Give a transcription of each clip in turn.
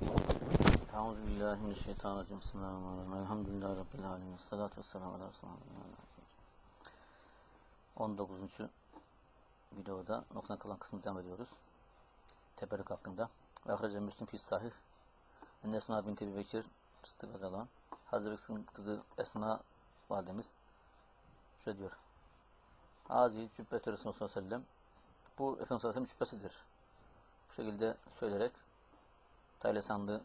Euzu billahi mineşşeytanirracim. Bismillahirrahmanirrahim. Elhamdülillahi rabbil alamin. Salatu vesselamu ala resulina 19. videoda noksan kalan kısmı devam ediyoruz. Teberrük hakkında. Ve ahrece Müslim fi sahih. En Esma binti Ebi Bekir Sıddık anh. Hazreti Bekir'in kızı Esma validemiz şöyle diyor. Hazi cübbetü Resulullah sallallahu aleyhi ve sellem. Bu Efendimiz sallallahu aleyhi ve sellem cübbesidir. Bu şekilde söyleyerek Tayla sandığı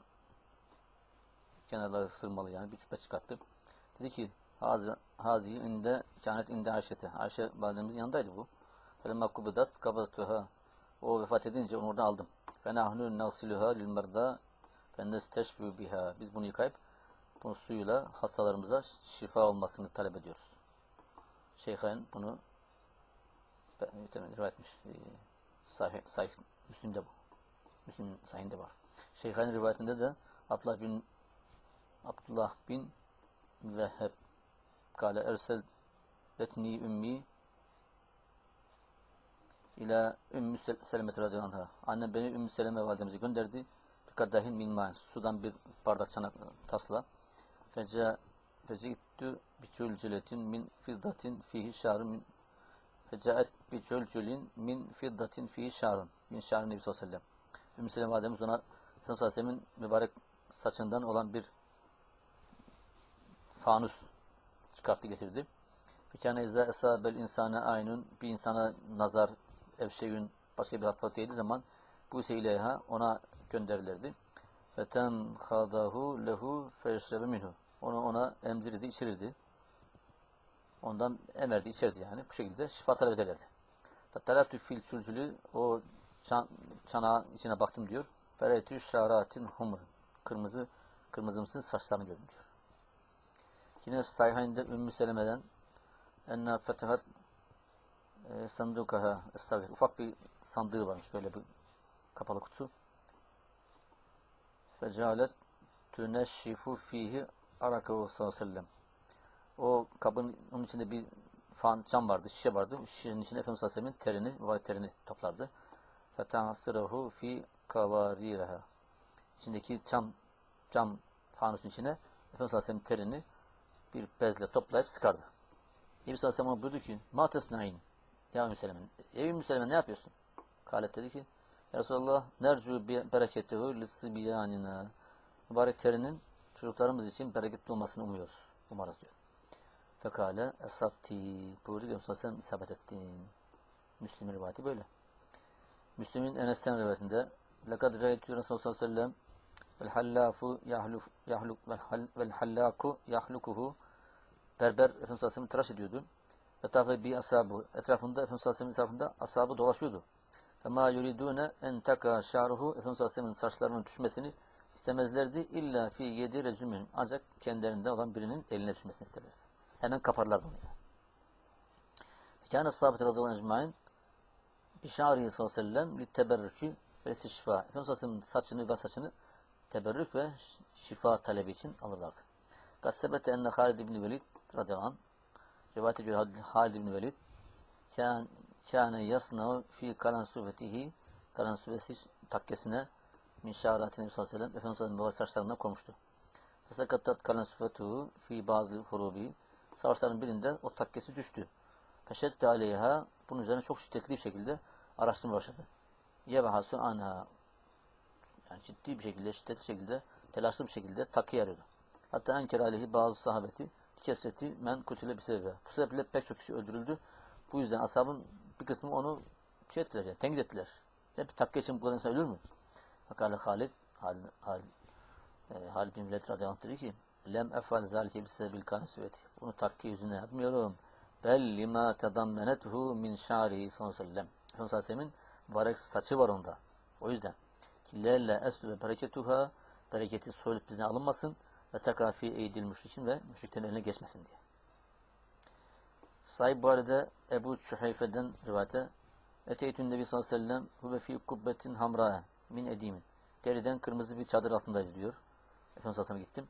kenarları sırmalı yani bir cübbe çıkarttı. Dedi ki Hazi, Hazi inde kânet inde Ayşe'te. Ayşe validemizin yanındaydı bu. Felemma kubidat kabatuha. O vefat edince onu oradan aldım. Fenahnu nasiluha lil merda fennesteşfü biha. Biz bunu yıkayıp bunu suyuyla hastalarımıza şifa olmasını talep ediyoruz. Şeyhain bunu rivayet etmiş. Ee, Sahih, sahih Müslim'de bu. Müslim sahihinde var. Şeyhain rivayetinde de Abdullah bin Abdullah bin Vehheb kale ersel etni ümmi ila Ümmü Seleme radıyallahu anh'a. Annem beni Ümmü Seleme validemize gönderdi. Bir kaddahin min ma'in. Sudan bir bardak çanak tasla. Fece fecittu bi cülcületin min fiddatin fihi şarun min fecaet bi cülcülin min fiddatin fihi şarun min şarun Nebi sallallahu aleyhi ve sellem. Ümmü Seleme validemiz ona Efendimiz Aleyhisselam'ın mübarek saçından olan bir fanus çıkarttı getirdi. Fekâne izâ esâbel insâne aynun bir insana nazar, evşeyün, başka bir hastalık yediği zaman bu ileyha ona gönderilirdi. Ve tenhadahu lehu feyeşrebe minhu. Onu ona emzirirdi, içirirdi. Ondan emerdi, içerdi yani. Bu şekilde şifa talep ederlerdi. Tattalâtü fil sülsülü o çan, çanağın içine baktım diyor. Feretü şaratin humr. Kırmızı, kırmızımsı saçlarını gördüm diyor. Yine Sayhayn'de Ümmü Seleme'den enna fetehat e, sandukaha estağfir. Ufak bir sandığı varmış böyle bir kapalı kutu. Fecalet tüneşşifu fihi arakahu sallallahu aleyhi ve sellem. O kabın onun içinde bir fan cam vardı, şişe vardı. Şişenin içine Efendimiz Aleyhisselam'ın terini, mübarek terini toplardı. Fetahsırahu fi kavarireha. İçindeki cam cam fanusun içine Efendimiz Aleyhisselam'ın terini bir bezle toplayıp sıkardı. Nebi sallallahu aleyhi ve sellem buyurdu ki ma tesnain ya Ümmü Ey Ümmü ne yapıyorsun? Kalet dedi ki Ya Resulallah nercu bereketehu lissibiyanina Mübarek terinin çocuklarımız için bereketli olmasını umuyoruz. Umarız diyor. Fekale esabti buyurdu ki sen isabet ettin. Müslim rivayeti böyle. Müslim'in Enes'ten rivayetinde lekad reytü Resulullah sallallahu aleyhi ve sellem vel hallafu yahluk yahluk vel hallaku yahlukuhu berber Efendimiz Aleyhisselam'ı tıraş ediyordu. Etrafı bir ashabı, etrafında Efendimiz Aleyhisselam'ın etrafında ashabı dolaşıyordu. Fema yuridune en taka şaruhu Efendimiz Aleyhisselam'ın saçlarının düşmesini istemezlerdi. İlla fi yedi recümün ancak kendilerinde olan birinin eline düşmesini isterlerdi. Hemen kaparlardı onu. Kâne sahabet radıyallahu ecmain bişârihi sallallahu aleyhi ve sellem li teberrükü ve şifa. Efendimiz Aleyhisselam'ın saçını ve saçını teberrük ve şifa talebi için alırlardı. Gassebete enne Halid ibn Velid radıyallahu anh rivayet ediyor Halid ibn Velid kâne yasnav fi kalan suvetihi kalan suvesi takkesine min şa'rati Nebi sallallahu aleyhi ve sellem Efendimiz Aleyhisselam saçlarından koymuştu. Fesakattat kalan sufetuhu fi bazı hurubi savaşların birinde o takkesi düştü. Feşedde aleyha bunun üzerine çok şiddetli bir şekilde araştırma başladı. Yebahasu anha yani ciddi bir şekilde, şiddetli şekilde, telaşlı bir şekilde takı arıyordu. Hatta enker aleyhi bazı sahabeti kesreti men kutile bir sebebi. Bu sebeple pek çok kişi öldürüldü. Bu yüzden ashabın bir kısmı onu şey ettiler, yani, tenkit ettiler. Hep takki için bu kadar insan ölür mü? Fakat Halid, Halid, Halid, e, Halid bin Velid radıyallahu dedi ki Lem efal zalike bir sebebil kanusüveti. Bunu takki yüzüne yapmıyorum. Bel lima tedammenethu min şa'rihi sallallahu aleyhi ve sellem. Efendimiz mübarek saçı var onda. O yüzden. Killerle eslu ve bereketuha bereketi soyulup bizden alınmasın ve tekafi eydil müşrikin ve müşriklerin eline geçmesin diye. Sahip bu arada Ebu Şuheyfe'den rivayete Eteytün Nebi sallallahu aleyhi ve sellem huve fi kubbetin hamra min edimin. Deriden kırmızı bir çadır altındaydı diyor. Efendimiz Aleyhisselam'a gittim.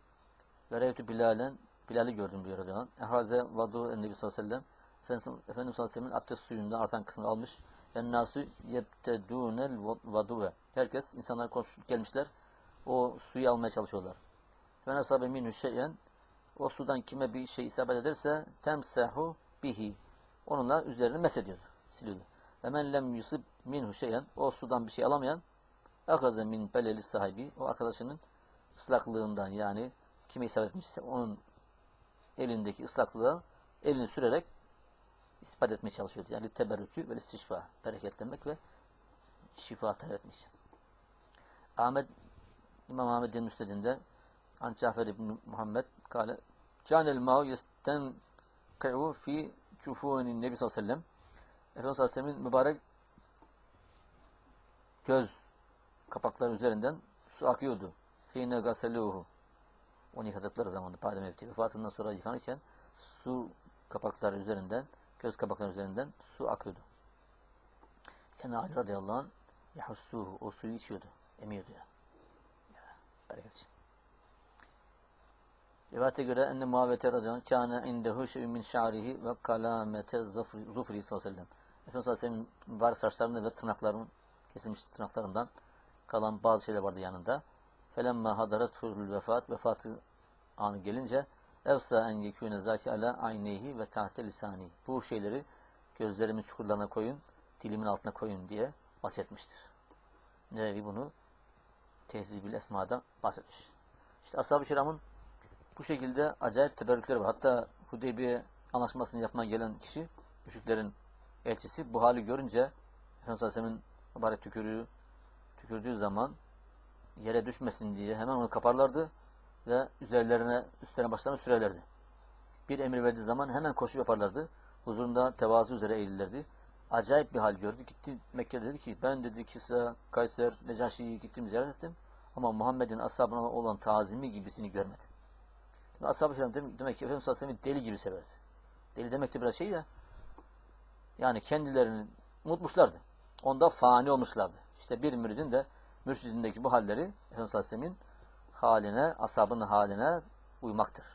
Ve reytü Bilal'en Bilal'i gördüm diyor radıyallahu anh. Ehaze vadu Nebi sallallahu aleyhi ve sellem Efendimiz sallallahu aleyhi ve sellem'in abdest suyundan artan kısmını almış. En nasu yebtedûnel vaduve. Herkes, insanlar koş gelmişler. o suyu almaya çalışıyorlar. Ve nasabe minhu şeyen o sudan kime bir şey isabet ederse temsehu bihi. Onunla üzerine mesediyordu. Siliyordu. Ve men lem yusib minhu şeyen o sudan bir şey alamayan akaze min beleli sahibi o arkadaşının ıslaklığından yani kime isabet etmişse onun elindeki ıslaklığa elini sürerek ispat etmeye çalışıyordu. Yani teberrükü ve istişfa, bereketlenmek ve şifa için. Ahmet İmam Ahmet'in müstedinde An Cafer ibn Muhammed kale Canel ma'u yestenki'u fi cufunin Nebi sallallahu aleyhi ve sellem Efendimiz sallallahu aleyhi ve sellem'in mübarek göz kapakları üzerinden su akıyordu. Fine gaseluhu onu yıkadıkları zaman Padem Mevti vefatından sonra yıkanırken su kapakları üzerinden göz kapakları üzerinden su akıyordu. Kendi Ali radıyallahu anh yahussuhu o suyu içiyordu. Emiyordu ya. ya bereket için. Rivayete göre enne muhabbete radıyallahu anh kâne indehu şey'ün min şa'rihi ve kalamete zufri, sallallahu aleyhi ve sellem. Efendimiz sallallahu aleyhi ve sellem var saçlarında ve tırnaklarının kesilmiş tırnaklarından kalan bazı şeyler vardı yanında. Felemma hadaretul vefat vefatı anı gelince evsa en yekûne zâki ala ayneyhi ve tahte lisani. Bu şeyleri gözlerimin çukurlarına koyun, dilimin altına koyun diye bahsetmiştir. Nevi bunu Tehzibil Esma'da bahsetmiş. İşte Ashab-ı Kiram'ın bu şekilde acayip teberrükleri var. Hatta Hudeybiye anlaşmasını yapmaya gelen kişi, müşriklerin elçisi bu hali görünce Efendimiz Aleyhisselam'ın mübarek tükürüğü tükürdüğü zaman yere düşmesin diye hemen onu kaparlardı ve üzerlerine, üstlerine başlarına sürerlerdi. Bir emir verdiği zaman hemen koşu yaparlardı. Huzurunda tevazu üzere eğilirlerdi. Acayip bir hal gördü. Gitti Mekke'de dedi ki ben dedi Kisra, Kayser, Necaşi'yi gittim ziyaret ettim. Ama Muhammed'in ashabına olan tazimi gibisini görmedim. Şimdi ashab-ı kiram demek, ki Efendimiz Aleyhisselam'ı deli gibi severdi. Deli demek de biraz şey ya. Yani kendilerini unutmuşlardı. Onda fani olmuşlardı. İşte bir müridin de mürşidindeki bu halleri Efendimiz Aleyhisselam'ın haline, ashabının haline uymaktır.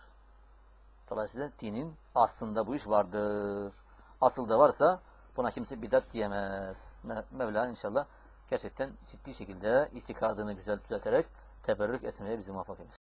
Dolayısıyla dinin aslında bu iş vardır. Asıl da varsa buna kimse bidat diyemez. Mevla inşallah gerçekten ciddi şekilde itikadını güzel düzelterek teberrük etmeye bizi muvaffak eylesin.